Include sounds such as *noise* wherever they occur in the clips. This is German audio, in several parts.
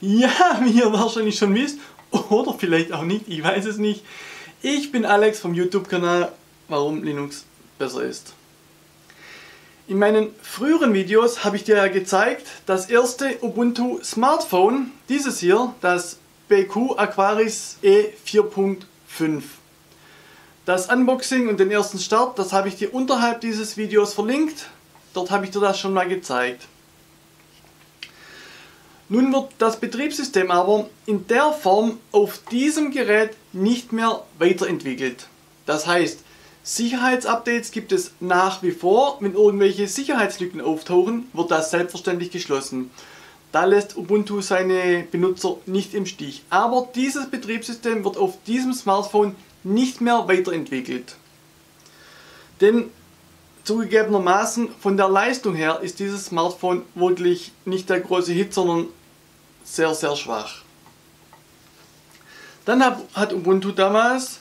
Ja, wie ihr wahrscheinlich schon wisst, oder vielleicht auch nicht, ich weiß es nicht. Ich bin Alex vom YouTube-Kanal Warum Linux besser ist. In meinen früheren Videos habe ich dir ja gezeigt, das erste Ubuntu Smartphone, dieses hier, das BQ Aquaris E4.5. Das Unboxing und den ersten Start, das habe ich dir unterhalb dieses Videos verlinkt. Dort habe ich dir das schon mal gezeigt. Nun wird das Betriebssystem aber in der Form auf diesem Gerät nicht mehr weiterentwickelt. Das heißt, Sicherheitsupdates gibt es nach wie vor. Wenn irgendwelche Sicherheitslücken auftauchen, wird das selbstverständlich geschlossen. Da lässt Ubuntu seine Benutzer nicht im Stich. Aber dieses Betriebssystem wird auf diesem Smartphone nicht mehr weiterentwickelt. Denn zugegebenermaßen von der Leistung her ist dieses Smartphone wirklich nicht der große Hit, sondern sehr, sehr schwach. Dann hat Ubuntu damals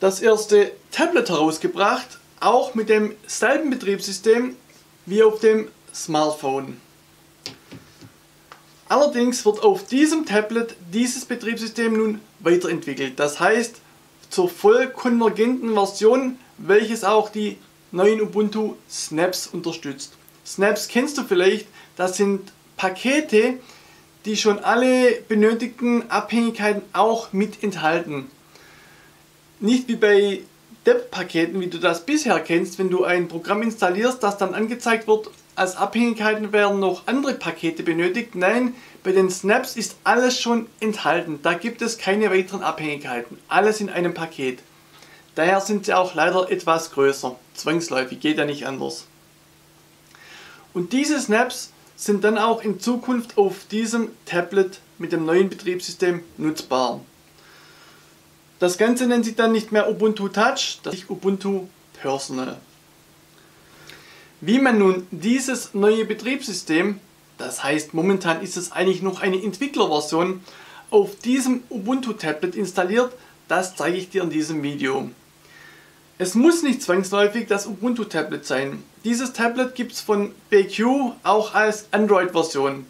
das erste Tablet herausgebracht, auch mit demselben Betriebssystem wie auf dem Smartphone. Allerdings wird auf diesem Tablet dieses Betriebssystem nun weiterentwickelt. Das heißt, zur voll konvergenten Version, welches auch die neuen Ubuntu Snaps unterstützt. Snaps kennst du vielleicht, das sind Pakete, die schon alle benötigten Abhängigkeiten auch mit enthalten. Nicht wie bei Depp-Paketen, wie du das bisher kennst, wenn du ein Programm installierst, das dann angezeigt wird, als Abhängigkeiten werden noch andere Pakete benötigt. Nein, bei den Snaps ist alles schon enthalten. Da gibt es keine weiteren Abhängigkeiten. Alles in einem Paket. Daher sind sie auch leider etwas größer. Zwangsläufig, geht ja nicht anders. Und diese Snaps sind dann auch in Zukunft auf diesem Tablet mit dem neuen Betriebssystem nutzbar. Das Ganze nennt sich dann nicht mehr Ubuntu Touch, das ist Ubuntu Personal. Wie man nun dieses neue Betriebssystem, das heißt momentan ist es eigentlich noch eine Entwicklerversion, auf diesem Ubuntu Tablet installiert, das zeige ich dir in diesem Video. Es muss nicht zwangsläufig das Ubuntu Tablet sein. Dieses Tablet gibt es von BQ auch als Android-Version.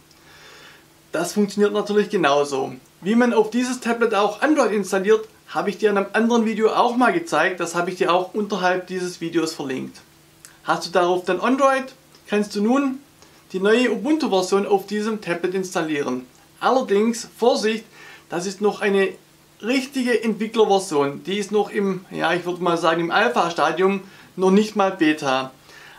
Das funktioniert natürlich genauso. Wie man auf dieses Tablet auch Android installiert, habe ich dir in einem anderen Video auch mal gezeigt. Das habe ich dir auch unterhalb dieses Videos verlinkt. Hast du darauf dann Android, kannst du nun die neue Ubuntu-Version auf diesem Tablet installieren. Allerdings, Vorsicht, das ist noch eine richtige Entwicklerversion. Die ist noch im, ja ich würde mal sagen im Alpha-Stadium, noch nicht mal Beta.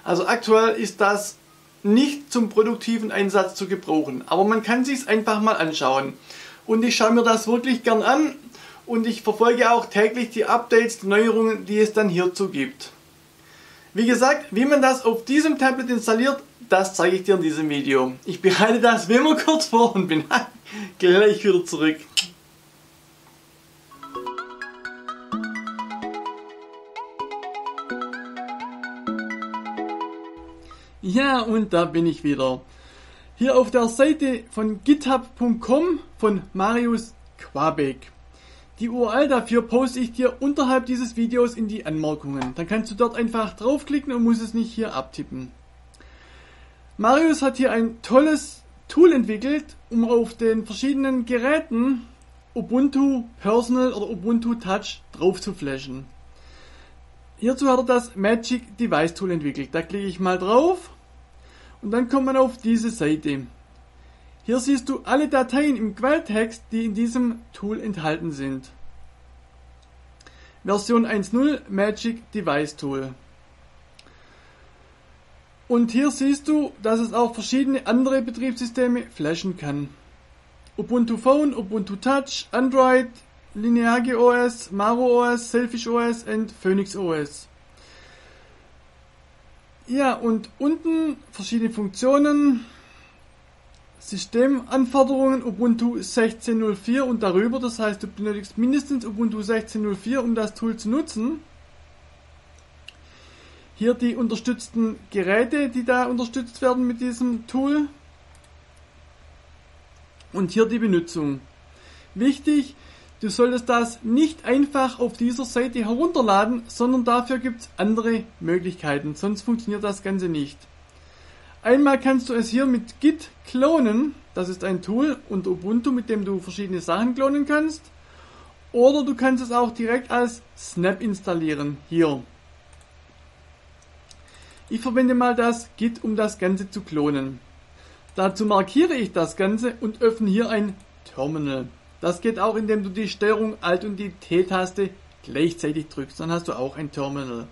Also aktuell ist das nicht zum produktiven Einsatz zu gebrauchen. Aber man kann sich einfach mal anschauen. Und ich schaue mir das wirklich gern an und ich verfolge auch täglich die Updates, die Neuerungen, die es dann hierzu gibt. Wie gesagt, wie man das auf diesem Tablet installiert, das zeige ich dir in diesem Video. Ich bereite das wie immer kurz vor und bin *laughs* gleich wieder zurück. Ja, und da bin ich wieder. Hier auf der Seite von github.com von Marius Quabeck. Die URL dafür poste ich dir unterhalb dieses Videos in die Anmerkungen. Dann kannst du dort einfach draufklicken und musst es nicht hier abtippen. Marius hat hier ein tolles Tool entwickelt, um auf den verschiedenen Geräten Ubuntu Personal oder Ubuntu Touch drauf zu flashen. Hierzu hat er das Magic Device Tool entwickelt. Da klicke ich mal drauf und dann kommt man auf diese Seite. Hier siehst du alle Dateien im Quelltext, die in diesem Tool enthalten sind. Version 1.0 Magic Device Tool. Und hier siehst du, dass es auch verschiedene andere Betriebssysteme flashen kann. Ubuntu Phone, Ubuntu Touch, Android, Lineage OS, Maro OS, Selfish OS und Phoenix OS. Ja, und unten verschiedene Funktionen, Systemanforderungen Ubuntu 16.04 und darüber, das heißt du benötigst mindestens Ubuntu 16.04, um das Tool zu nutzen. Hier die unterstützten Geräte, die da unterstützt werden mit diesem Tool. Und hier die Benutzung. Wichtig, du solltest das nicht einfach auf dieser Seite herunterladen, sondern dafür gibt es andere Möglichkeiten, sonst funktioniert das Ganze nicht. Einmal kannst du es hier mit Git klonen. Das ist ein Tool unter Ubuntu, mit dem du verschiedene Sachen klonen kannst. Oder du kannst es auch direkt als Snap installieren. Hier. Ich verwende mal das Git, um das Ganze zu klonen. Dazu markiere ich das Ganze und öffne hier ein Terminal. Das geht auch, indem du die Steuerung Alt und die T-Taste gleichzeitig drückst. Dann hast du auch ein Terminal.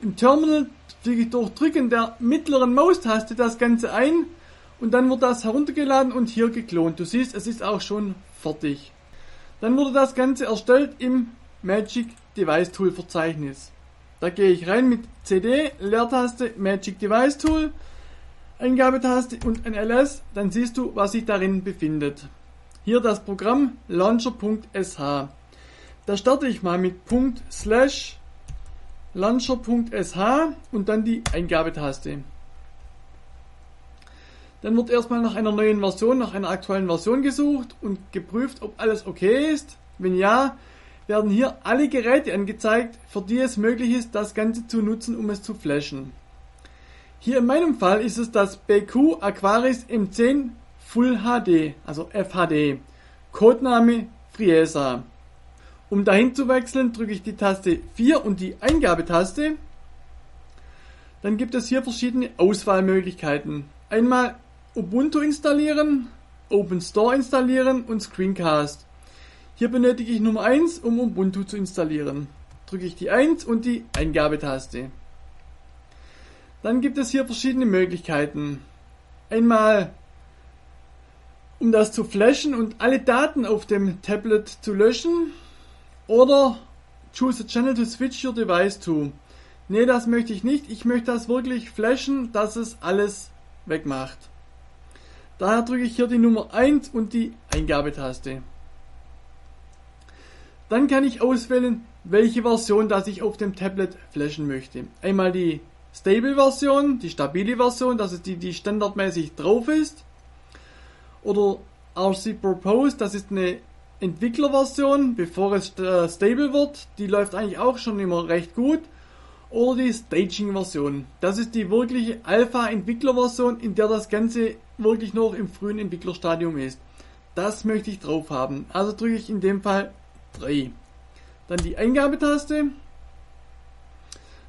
Im Terminal füge ich durch Drücken der mittleren Maustaste das Ganze ein und dann wird das heruntergeladen und hier geklont. Du siehst, es ist auch schon fertig. Dann wurde das Ganze erstellt im Magic Device Tool Verzeichnis. Da gehe ich rein mit CD, Leertaste, Magic Device Tool, Eingabetaste und ein LS, dann siehst du, was sich darin befindet. Hier das Programm Launcher.sh. Da starte ich mal mit Punkt slash launcher.sh und dann die Eingabetaste. Dann wird erstmal nach einer neuen Version, nach einer aktuellen Version gesucht und geprüft, ob alles okay ist. Wenn ja, werden hier alle Geräte angezeigt, für die es möglich ist, das Ganze zu nutzen, um es zu flashen. Hier in meinem Fall ist es das BQ Aquaris M10 Full HD, also FHD. Codename Friesa. Um dahin zu wechseln, drücke ich die Taste 4 und die Eingabetaste. Dann gibt es hier verschiedene Auswahlmöglichkeiten. Einmal Ubuntu installieren, Open Store installieren und Screencast. Hier benötige ich Nummer 1, um Ubuntu zu installieren. Drücke ich die 1 und die Eingabetaste. Dann gibt es hier verschiedene Möglichkeiten. Einmal, um das zu flashen und alle Daten auf dem Tablet zu löschen. Oder choose a channel to switch your device to. Ne, das möchte ich nicht. Ich möchte das wirklich flashen, dass es alles wegmacht. Daher drücke ich hier die Nummer 1 und die Eingabetaste. Dann kann ich auswählen, welche Version das ich auf dem Tablet flashen möchte. Einmal die Stable Version, die stabile Version, das ist die, die standardmäßig drauf ist. Oder RC Propose, das ist eine Entwicklerversion, bevor es äh, stable wird. Die läuft eigentlich auch schon immer recht gut. Oder die Staging-Version. Das ist die wirkliche Alpha-Entwickler-Version, in der das Ganze wirklich noch im frühen Entwicklerstadium ist. Das möchte ich drauf haben. Also drücke ich in dem Fall 3. Dann die Eingabetaste.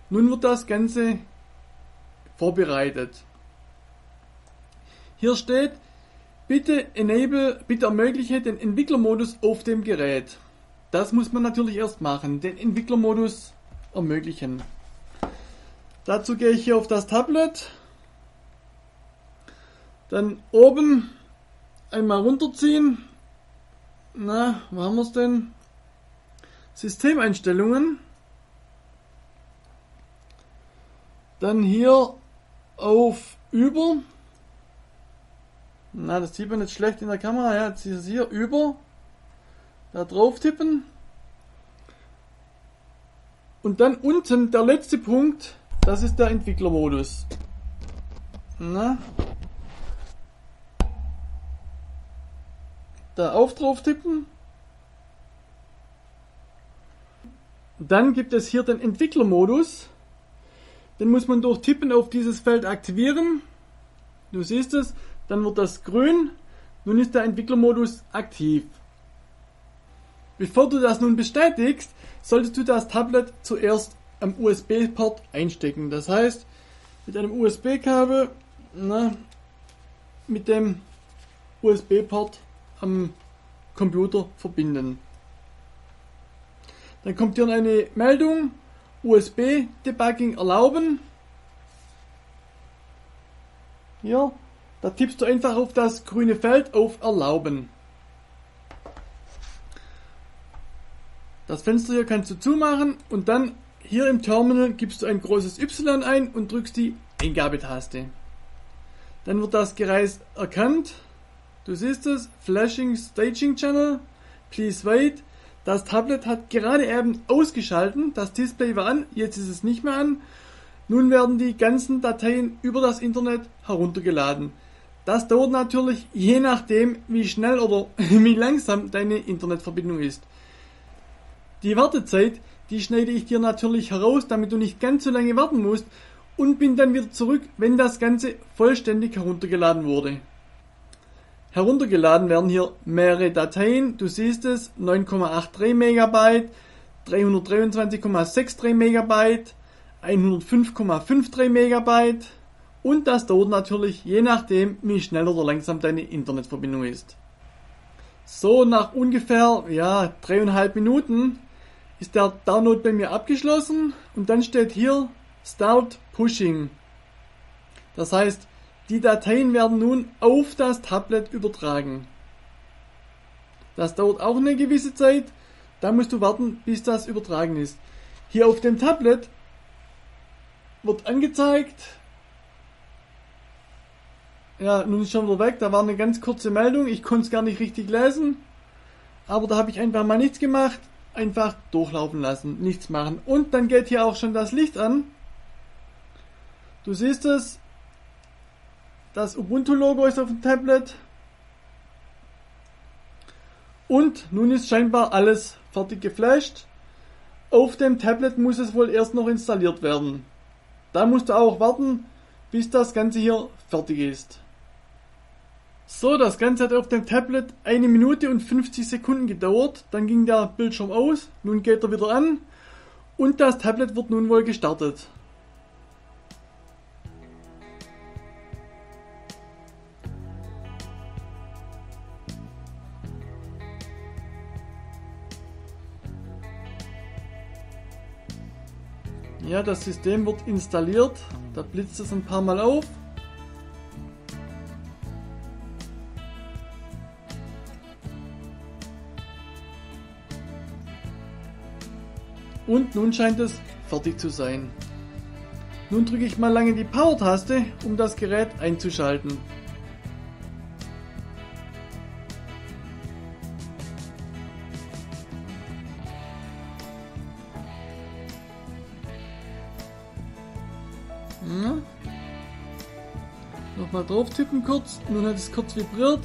Nun wird das Ganze vorbereitet. Hier steht, bitte enable, bitte ermögliche den Entwicklermodus auf dem Gerät. Das muss man natürlich erst machen, den Entwicklermodus ermöglichen. Dazu gehe ich hier auf das Tablet, dann oben einmal runterziehen. Na, wo haben wir es denn? Systemeinstellungen. Dann hier auf über. Na, das sieht man jetzt schlecht in der Kamera. Ja, jetzt ist es hier über. Da drauf tippen. Und dann unten der letzte Punkt, das ist der Entwicklermodus. Na. Da auf drauf tippen. Dann gibt es hier den Entwicklermodus. Den muss man durch Tippen auf dieses Feld aktivieren. Du siehst es, dann wird das grün. Nun ist der Entwicklermodus aktiv. Bevor du das nun bestätigst, solltest du das Tablet zuerst am USB-Port einstecken. Das heißt, mit einem USB-Kabel mit dem USB-Port am Computer verbinden. Dann kommt hier eine Meldung, USB Debugging erlauben. Hier, da tippst du einfach auf das grüne Feld auf Erlauben. Das Fenster hier kannst du zumachen und dann hier im Terminal gibst du ein großes Y ein und drückst die Eingabetaste. Dann wird das Gerät erkannt. Du siehst es, Flashing Staging Channel. Please wait. Das Tablet hat gerade eben ausgeschalten, das Display war an, jetzt ist es nicht mehr an. Nun werden die ganzen Dateien über das Internet heruntergeladen. Das dauert natürlich je nachdem, wie schnell oder *laughs* wie langsam deine Internetverbindung ist. Die Wartezeit, die schneide ich dir natürlich heraus, damit du nicht ganz so lange warten musst und bin dann wieder zurück, wenn das Ganze vollständig heruntergeladen wurde. Heruntergeladen werden hier mehrere Dateien. Du siehst es, 9,83 Megabyte, 323,63 Megabyte, 105,53 Megabyte und das dauert natürlich je nachdem, wie schnell oder langsam deine Internetverbindung ist. So, nach ungefähr, ja, dreieinhalb Minuten ist der Download bei mir abgeschlossen und dann steht hier Start Pushing. Das heißt, die Dateien werden nun auf das Tablet übertragen. Das dauert auch eine gewisse Zeit. Da musst du warten, bis das übertragen ist. Hier auf dem Tablet wird angezeigt. Ja, nun ist schon wieder weg. Da war eine ganz kurze Meldung. Ich konnte es gar nicht richtig lesen. Aber da habe ich einfach mal nichts gemacht. Einfach durchlaufen lassen. Nichts machen. Und dann geht hier auch schon das Licht an. Du siehst es, das Ubuntu-Logo ist auf dem Tablet. Und nun ist scheinbar alles fertig geflasht. Auf dem Tablet muss es wohl erst noch installiert werden. Da musst du auch warten, bis das Ganze hier fertig ist. So, das Ganze hat auf dem Tablet eine Minute und 50 Sekunden gedauert. Dann ging der Bildschirm aus. Nun geht er wieder an. Und das Tablet wird nun wohl gestartet. Ja, das System wird installiert. Da blitzt es ein paar Mal auf. Und nun scheint es fertig zu sein. Nun drücke ich mal lange die Power-Taste, um das Gerät einzuschalten. Nochmal drauf tippen kurz. Nun hat es kurz vibriert.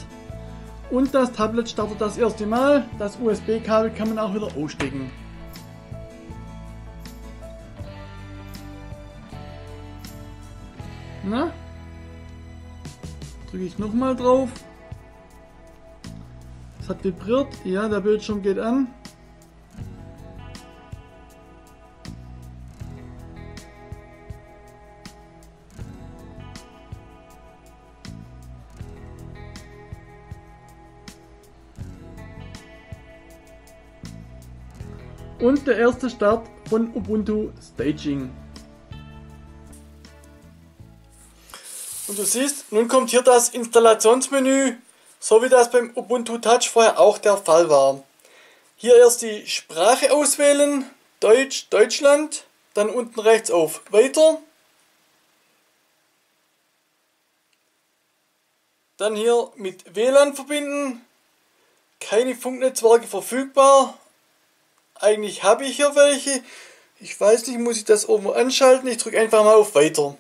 Und das Tablet startet das erste Mal. Das USB-Kabel kann man auch wieder ausstecken. Na? Drücke ich nochmal drauf. Es hat vibriert. Ja, der Bildschirm geht an. und der erste Start von Ubuntu Staging. Du siehst, nun kommt hier das Installationsmenü, so wie das beim Ubuntu Touch vorher auch der Fall war. Hier erst die Sprache auswählen, Deutsch, Deutschland, dann unten rechts auf Weiter. Dann hier mit WLAN verbinden, keine Funknetzwerke verfügbar, eigentlich habe ich hier welche. Ich weiß nicht, muss ich das oben anschalten? Ich drücke einfach mal auf Weiter.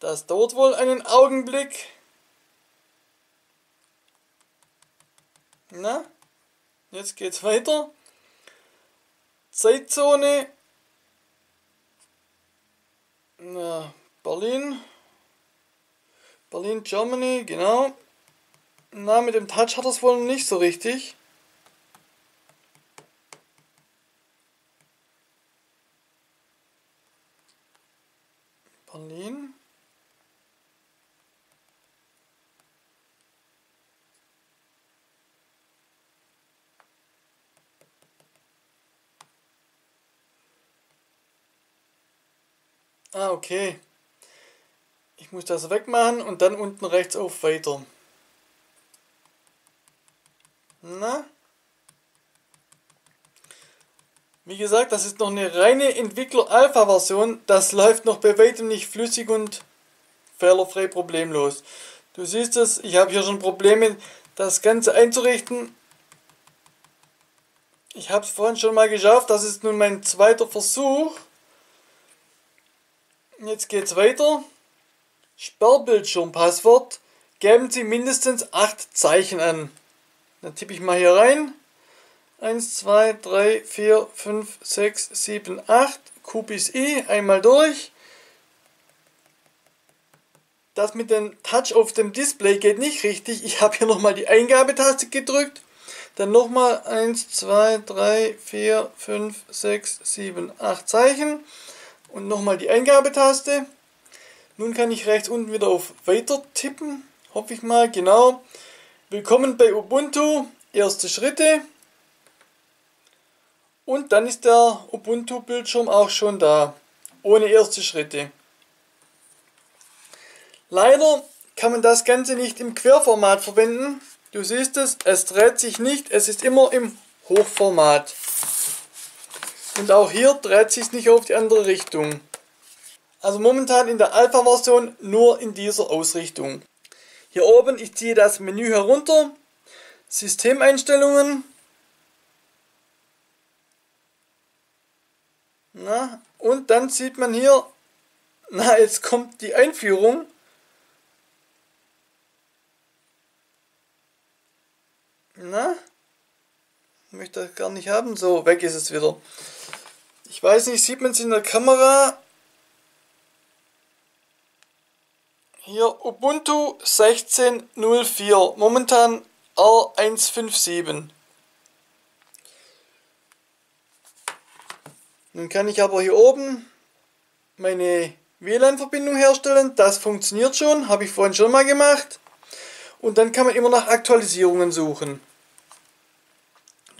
Das dauert wohl einen Augenblick. Na, jetzt geht's weiter. Zeitzone. Na, Berlin. Berlin, Germany, genau. Na, mit dem Touch hat es wohl nicht so richtig. Berlin. Ah, okay. Ich muss das wegmachen und dann unten rechts auf Weiter. Na? Wie gesagt, das ist noch eine reine Entwickler-Alpha-Version. Das läuft noch bei weitem nicht flüssig und fehlerfrei problemlos. Du siehst es, ich habe hier schon Probleme, das Ganze einzurichten. Ich habe es vorhin schon mal geschafft. Das ist nun mein zweiter Versuch. Jetzt geht es weiter. Sperrbildschirmpasswort. Geben Sie mindestens 8 Zeichen an. Dann tippe ich mal hier rein. 1, 2, 3, 4, 5, 6, 7, 8. Q bis I einmal durch. Das mit dem Touch auf dem Display geht nicht richtig. Ich habe hier nochmal die Eingabetaste gedrückt. Dann nochmal 1, 2, 3, 4, 5, 6, 7, 8 Zeichen. Und nochmal die Eingabetaste. Nun kann ich rechts unten wieder auf Weiter tippen. Hoffe ich mal, genau. Willkommen bei Ubuntu. Erste Schritte. Und dann ist der Ubuntu-Bildschirm auch schon da. Ohne erste Schritte. Leider kann man das Ganze nicht im Querformat verwenden. Du siehst es, es dreht sich nicht, es ist immer im Hochformat. Und auch hier dreht sich nicht auf die andere Richtung. Also momentan in der Alpha-Version nur in dieser Ausrichtung. Hier oben, ich ziehe das Menü herunter, Systemeinstellungen. Na, und dann sieht man hier, *laughs* na, jetzt kommt die Einführung. Na? Möchte das gar nicht haben. So, weg ist es wieder. Ich weiß nicht, sieht man es in der Kamera? Hier Ubuntu 16.04. Momentan R157. Nun kann ich aber hier oben meine WLAN-Verbindung herstellen. Das funktioniert schon, habe ich vorhin schon mal gemacht. Und dann kann man immer nach Aktualisierungen suchen.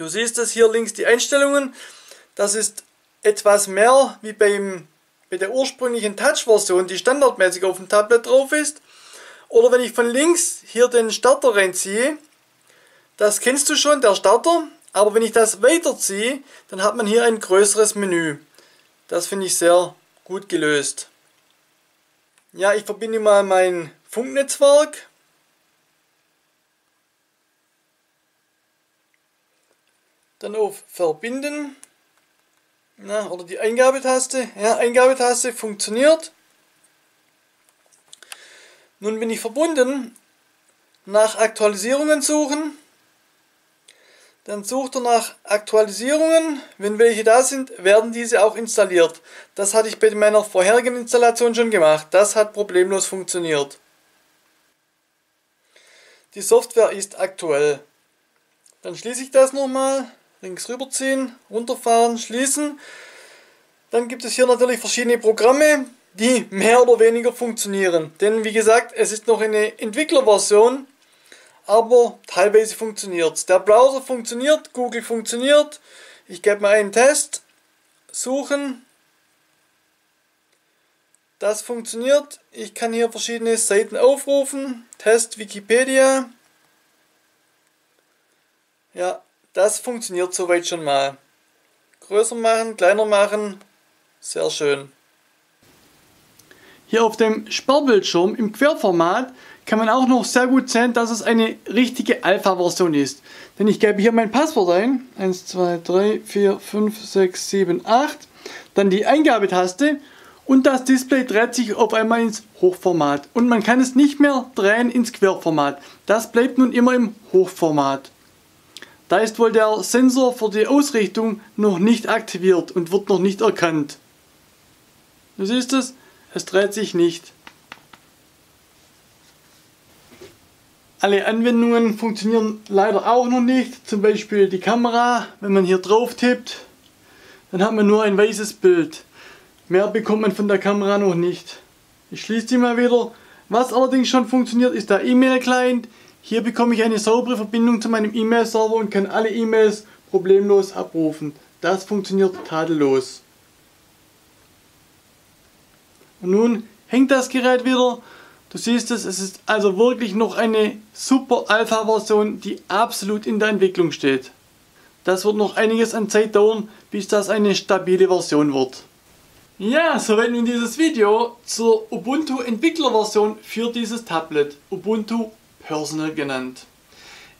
Du siehst es hier links die Einstellungen. Das ist etwas mehr wie beim, bei der ursprünglichen Touch-Version, die standardmäßig auf dem Tablet drauf ist. Oder wenn ich von links hier den Starter reinziehe, das kennst du schon, der Starter. Aber wenn ich das weiterziehe, dann hat man hier ein größeres Menü. Das finde ich sehr gut gelöst. Ja, ich verbinde mal mein Funknetzwerk. Dann auf Verbinden. Na, oder die Eingabetaste. Ja, Eingabetaste funktioniert. Nun bin ich verbunden. Nach Aktualisierungen suchen. Dann sucht er nach Aktualisierungen. Wenn welche da sind, werden diese auch installiert. Das hatte ich bei meiner vorherigen Installation schon gemacht. Das hat problemlos funktioniert. Die Software ist aktuell. Dann schließe ich das nochmal links rüberziehen, runterfahren, schließen. Dann gibt es hier natürlich verschiedene Programme, die mehr oder weniger funktionieren. Denn wie gesagt, es ist noch eine Entwicklerversion, aber teilweise funktioniert es. Der Browser funktioniert, Google funktioniert. Ich gebe mal einen Test, suchen. Das funktioniert. Ich kann hier verschiedene Seiten aufrufen. Test Wikipedia. Ja, das funktioniert soweit schon mal. Größer machen, kleiner machen, sehr schön. Hier auf dem Sperrbildschirm im Querformat kann man auch noch sehr gut sehen, dass es eine richtige Alpha-Version ist. Denn ich gebe hier mein Passwort ein. 1, 2, 3, 4, 5, 6, 7, 8. Dann die Eingabetaste und das Display dreht sich auf einmal ins Hochformat. Und man kann es nicht mehr drehen ins Querformat. Das bleibt nun immer im Hochformat. Da ist wohl der Sensor für die Ausrichtung noch nicht aktiviert und wird noch nicht erkannt. Du siehst es, es dreht sich nicht. Alle Anwendungen funktionieren leider auch noch nicht. Zum Beispiel die Kamera, wenn man hier drauf tippt, dann hat man nur ein weißes Bild. Mehr bekommt man von der Kamera noch nicht. Ich schließe die mal wieder. Was allerdings schon funktioniert, ist der E-Mail-Client. Hier bekomme ich eine saubere Verbindung zu meinem E-Mail-Server und kann alle E-Mails problemlos abrufen. Das funktioniert tadellos. Und nun hängt das Gerät wieder. Du siehst es, es ist also wirklich noch eine super Alpha-Version, die absolut in der Entwicklung steht. Das wird noch einiges an Zeit dauern, bis das eine stabile Version wird. Ja, soweit nun dieses Video zur Ubuntu Entwicklerversion für dieses Tablet. Ubuntu Personal genannt.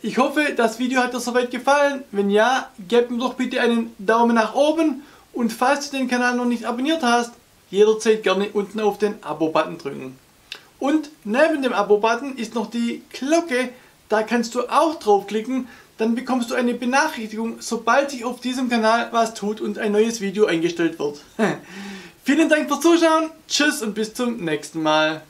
Ich hoffe, das Video hat dir soweit gefallen. Wenn ja, gib mir doch bitte einen Daumen nach oben und falls du den Kanal noch nicht abonniert hast, jederzeit gerne unten auf den Abo-Button drücken. Und neben dem Abo-Button ist noch die Glocke Da kannst du auch draufklicken, dann bekommst du eine Benachrichtigung, sobald sich auf diesem Kanal was tut und ein neues Video eingestellt wird. *laughs* Vielen Dank fürs Zuschauen, tschüss und bis zum nächsten Mal.